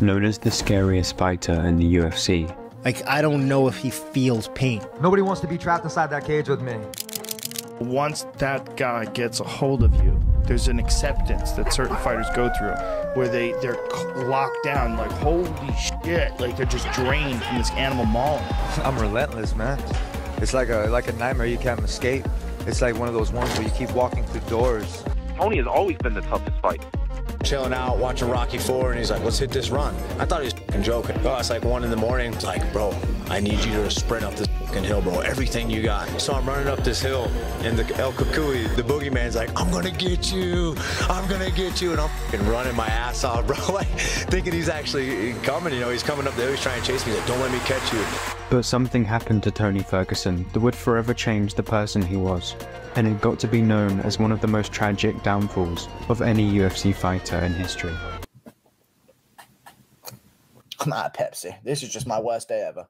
known as the scariest fighter in the UFC. Like, I don't know if he feels pain. Nobody wants to be trapped inside that cage with me. Once that guy gets a hold of you, there's an acceptance that certain fighters go through where they, they're locked down, like, holy shit, like they're just drained from this animal mauling. I'm relentless, man. It's like a like a nightmare you can't escape. It's like one of those ones where you keep walking through doors. Tony has always been the toughest fighter. Chilling out, watching Rocky 4, and he's like, let's hit this run. I thought he was joking. Oh, it's like 1 in the morning. It's like, bro, I need you to sprint up this fucking hill, bro. Everything you got. So I'm running up this hill, and the El Cucuy, the boogeyman's like, I'm gonna get you. I'm gonna get you. And I'm fucking running my ass off, bro. Like, thinking he's actually coming. You know, he's coming up the hill. He's trying to chase me. He's like, don't let me catch you. But something happened to Tony Ferguson that would forever change the person he was, and it got to be known as one of the most tragic downfalls of any UFC fighter in history. I'm not Pepsi. This is just my worst day ever.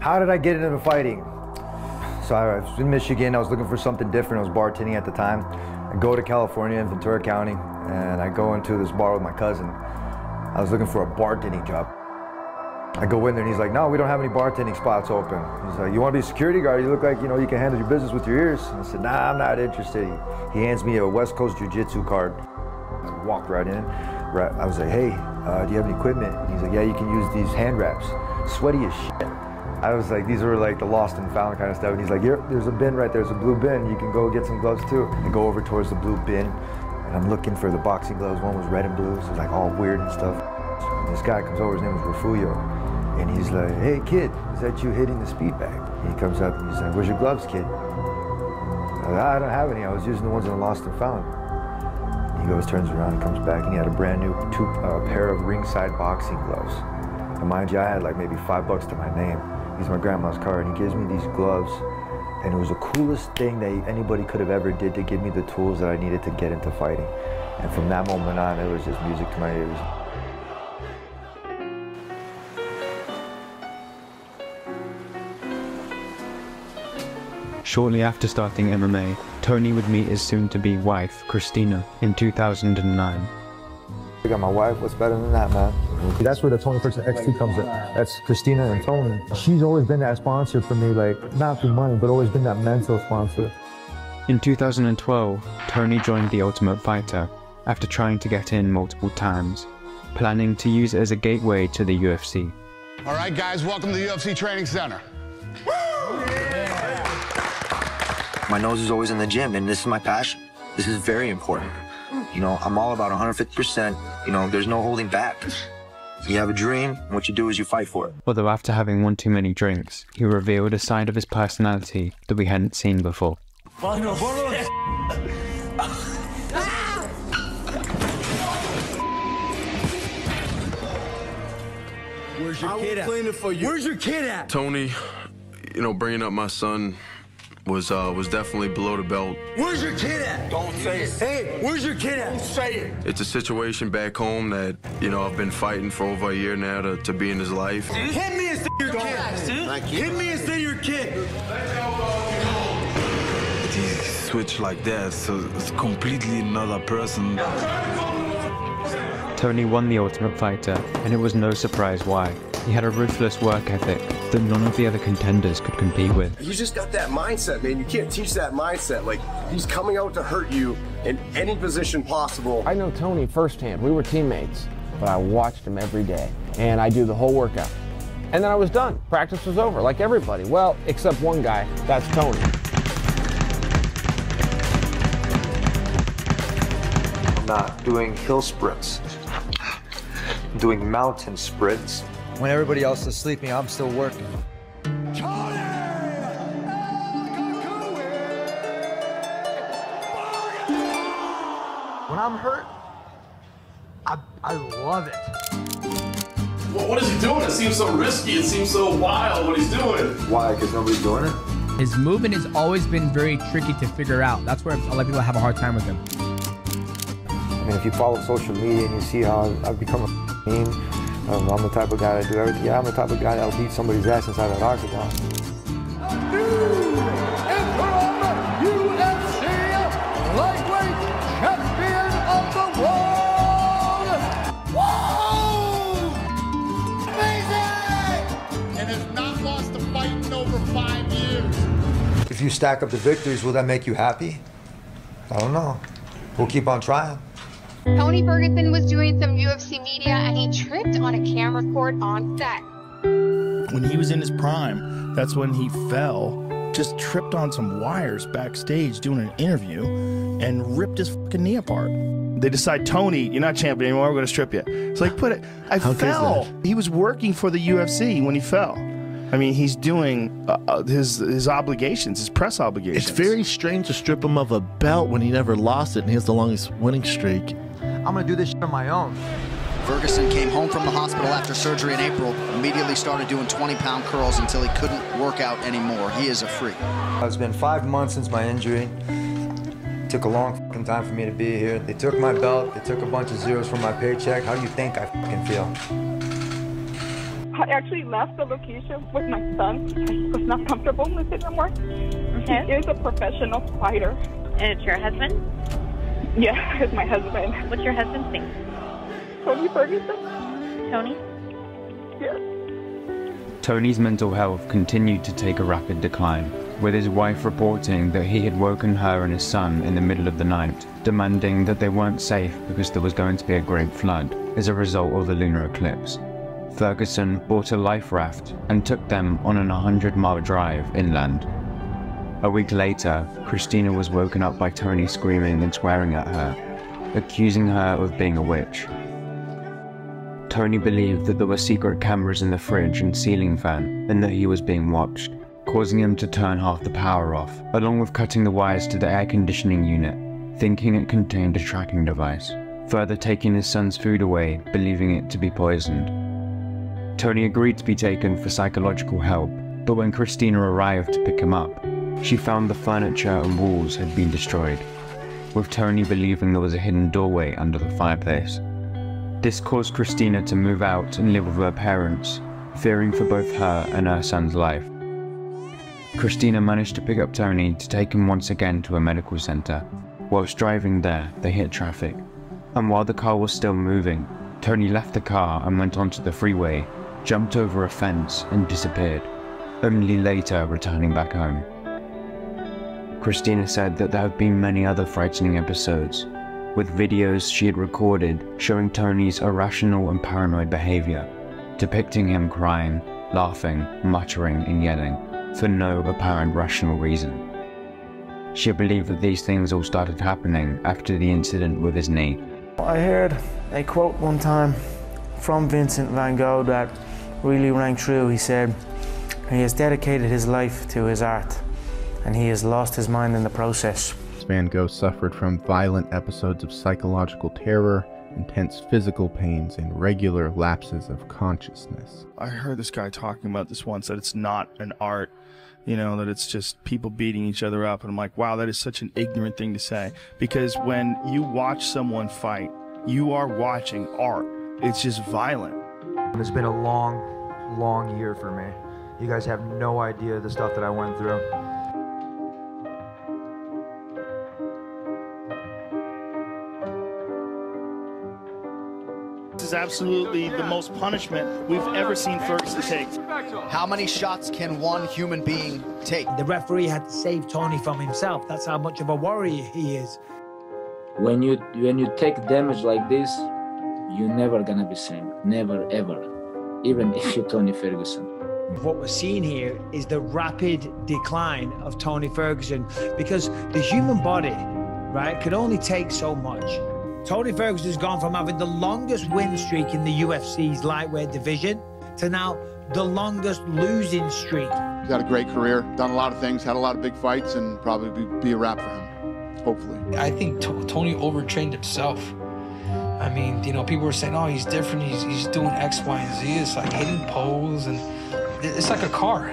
How did I get into the fighting? So I was in Michigan. I was looking for something different. I was bartending at the time. I go to California in Ventura County, and I go into this bar with my cousin. I was looking for a bartending job. I go in there and he's like, no, we don't have any bartending spots open. He's like, you want to be a security guard? You look like, you know, you can handle your business with your ears. I said, nah, I'm not interested. He, he hands me a West Coast Jiu-Jitsu card. I walked right in. Right, I was like, hey, uh, do you have any equipment? And he's like, yeah, you can use these hand wraps. Sweaty as shit. I was like, these were like the lost and found kind of stuff. And he's like, Here, there's a bin right there. There's a blue bin. You can go get some gloves too. I go over towards the blue bin and I'm looking for the boxing gloves. One was red and blue, so it's like all weird and stuff. And this guy comes over, his name is Rafuyo. And he's like, hey kid, is that you hitting the speed bag? And he comes up and he's like, where's your gloves, kid? I, like, I don't have any. I was using the ones in the lost and found. He goes, turns around, and comes back, and he had a brand new two, uh, pair of ringside boxing gloves. And mind you, I had like maybe five bucks to my name. He's my grandma's car, and he gives me these gloves. And it was the coolest thing that anybody could have ever did to give me the tools that I needed to get into fighting. And from that moment on, it was just music to my ears. Shortly after starting MMA, Tony would meet his soon-to-be wife, Christina, in 2009. I got my wife. What's better than that, man? That's where the Tony Person XT comes in. That's Christina and Tony. She's always been that sponsor for me, like not through money, but always been that mental sponsor. In 2012, Tony joined The Ultimate Fighter after trying to get in multiple times, planning to use it as a gateway to the UFC. All right, guys, welcome to the UFC Training Center. My nose is always in the gym, and this is my passion. This is very important. You know, I'm all about 150%. You know, there's no holding back. You have a dream, and what you do is you fight for it. Although after having one too many drinks, he revealed a side of his personality that we hadn't seen before. Where's your kid at? Where's your kid at? Tony, you know, bringing up my son was uh, was definitely below the belt. Where's your kid at? Don't say it. Hey, where's your kid at? Don't say it. It's a situation back home that you know I've been fighting for over a year now to, to be in his life. Hit me and say your kid. Thank you. Hit me and say your kid. He switched like that, so it's completely another person. Tony won the Ultimate Fighter, and it was no surprise why. He had a ruthless work ethic that none of the other contenders could compete with. He's just got that mindset, man. You can't teach that mindset. Like, he's coming out to hurt you in any position possible. I know Tony firsthand. We were teammates, but I watched him every day, and I do the whole workout. And then I was done. Practice was over, like everybody. Well, except one guy. That's Tony. I'm not doing hill sprints. I'm doing mountain sprints. When everybody else is sleeping, I'm still working. When I'm hurt, I, I love it. Well, what is he doing? It seems so risky. It seems so wild what he's doing. Why? Because nobody's doing it? His movement has always been very tricky to figure out. That's where a lot of people have a hard time with him. I mean, if you follow social media and you see how I've become a meme, um, I'm the type of guy that do everything. Yeah, I'm the type of guy that'll beat somebody's ass inside an octagon. A new UFC lightweight champion of the world. Whoa! Amazing! And has not lost a fight in over five years. If you stack up the victories, will that make you happy? I don't know. We'll keep on trying. Tony Ferguson was doing some UFC media and he tripped on a camera cord on set. When he was in his prime, that's when he fell, just tripped on some wires backstage doing an interview and ripped his fucking knee apart. They decide, Tony, you're not champion anymore. We're going to strip you. It's like, put it. I How fell. He was working for the UFC when he fell. I mean, he's doing uh, uh, his his obligations, his press obligations. It's very strange to strip him of a belt when he never lost it and he has the longest winning streak. I'm gonna do this shit on my own. Ferguson came home from the hospital after surgery in April, immediately started doing 20 pound curls until he couldn't work out anymore. He is a freak. It's been five months since my injury. Took a long fucking time for me to be here. They took my belt, they took a bunch of zeros from my paycheck. How do you think I fucking feel? I actually left the location with my son. I was not comfortable with it anymore. Okay. He is a professional fighter. And it's your husband? Yeah, it's my husband. What's your husband's name? Tony Ferguson. Tony? Yes. Tony's mental health continued to take a rapid decline, with his wife reporting that he had woken her and his son in the middle of the night, demanding that they weren't safe because there was going to be a great flood as a result of the lunar eclipse. Ferguson bought a life raft and took them on an 100 mile drive inland. A week later, Christina was woken up by Tony screaming and swearing at her, accusing her of being a witch. Tony believed that there were secret cameras in the fridge and ceiling fan and that he was being watched, causing him to turn half the power off, along with cutting the wires to the air conditioning unit, thinking it contained a tracking device, further taking his son's food away, believing it to be poisoned. Tony agreed to be taken for psychological help, but when Christina arrived to pick him up, she found the furniture and walls had been destroyed, with Tony believing there was a hidden doorway under the fireplace. This caused Christina to move out and live with her parents, fearing for both her and her son's life. Christina managed to pick up Tony to take him once again to a medical center. Whilst driving there, they hit traffic. And while the car was still moving, Tony left the car and went onto the freeway, jumped over a fence, and disappeared, only later returning back home. Christina said that there have been many other frightening episodes, with videos she had recorded showing Tony's irrational and paranoid behavior, depicting him crying, laughing, muttering, and yelling for no apparent rational reason. She believed that these things all started happening after the incident with his knee. I heard a quote one time from Vincent van Gogh that really rang true. He said, He has dedicated his life to his art, and he has lost his mind in the process. Van Gogh suffered from violent episodes of psychological terror, intense physical pains, and regular lapses of consciousness. I heard this guy talking about this once that it's not an art, you know, that it's just people beating each other up. And I'm like, wow, that is such an ignorant thing to say. Because when you watch someone fight, you are watching art. It's just violent. It's been a long, long year for me. You guys have no idea the stuff that I went through. Is absolutely the most punishment we've ever seen Ferguson take. How many shots can one human being take? The referee had to save Tony from himself. That's how much of a warrior he is. When you when you take damage like this, you're never gonna be same. Never ever. Even if you're Tony Ferguson. What we're seeing here is the rapid decline of Tony Ferguson because the human body, right, can only take so much. Tony Ferguson's gone from having the longest win streak in the UFC's lightweight division to now the longest losing streak. He's had a great career, done a lot of things, had a lot of big fights, and probably be, be a wrap for him, hopefully. I think T- Tony overtrained himself. I mean, you know, people were saying, oh, he's different. He's, he's doing X, Y, and Z. It's like hitting poles, and it's like a car.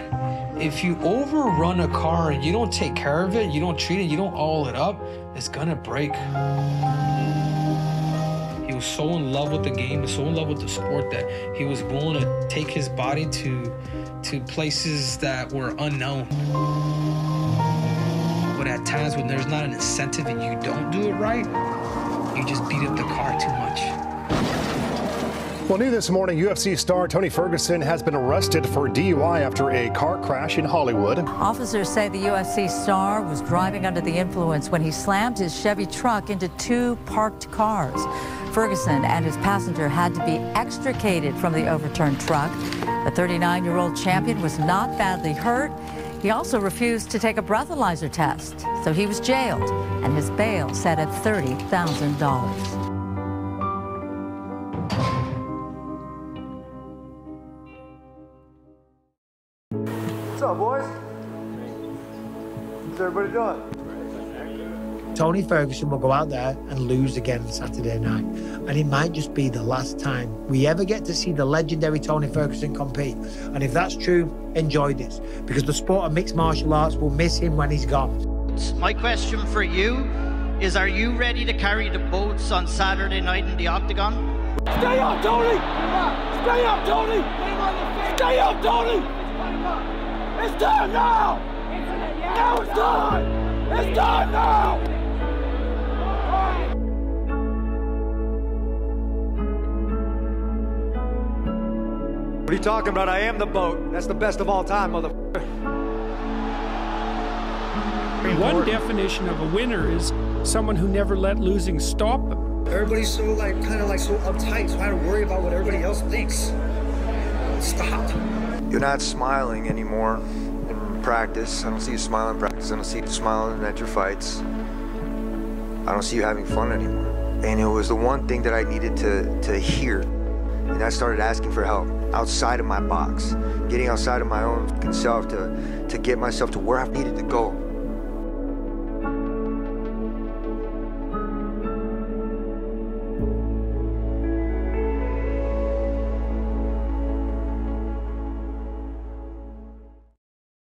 If you overrun a car and you don't take care of it, you don't treat it, you don't oil it up, it's gonna break. So in love with the game, and so in love with the sport that he was willing to take his body to to places that were unknown. But at times when there's not an incentive and you don't do it right, you just beat up the car too much. Well, new this morning, UFC star Tony Ferguson has been arrested for DUI after a car crash in Hollywood. Officers say the UFC star was driving under the influence when he slammed his Chevy truck into two parked cars. Ferguson and his passenger had to be extricated from the overturned truck. The 39 year old champion was not badly hurt. He also refused to take a breathalyzer test, so he was jailed, and his bail set at $30,000. What's up, boys? What's everybody doing? Tony Ferguson will go out there and lose again Saturday night. And it might just be the last time we ever get to see the legendary Tony Ferguson compete. And if that's true, enjoy this. Because the sport of mixed martial arts will miss him when he's gone. My question for you is Are you ready to carry the boats on Saturday night in the octagon? Stay up, Tony! Stay up, Tony! Stay up, Tony! It's done now! Now it's time! It's time now! What are you talking about? I am the boat. That's the best of all time, motherfucker. One definition of a winner is someone who never let losing stop them. Everybody's so like kind of like so uptight, so I don't worry about what everybody else thinks. Stop. You're not smiling anymore in practice. I don't see you smiling in practice. I don't see you smiling at your fights. I don't see you having fun anymore. And it was the one thing that I needed to, to hear. And I started asking for help outside of my box, getting outside of my own self to, to get myself to where I needed to go.